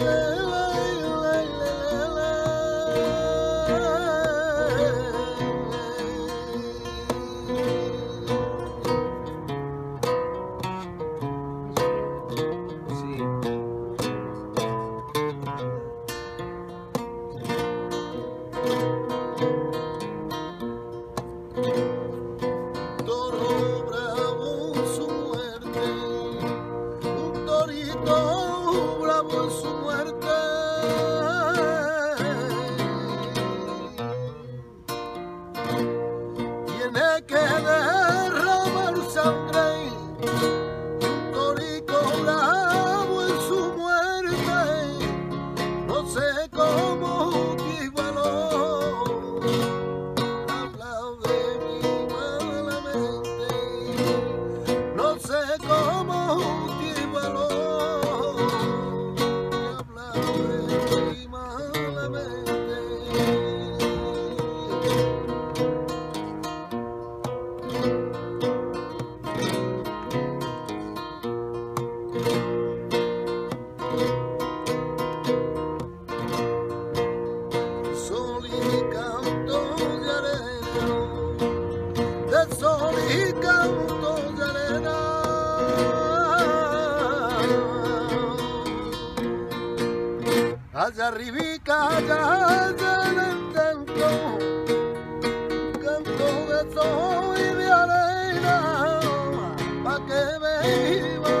love. allá arribica, allá, allá en el canto, canto de sol y de arena, pa' que viva.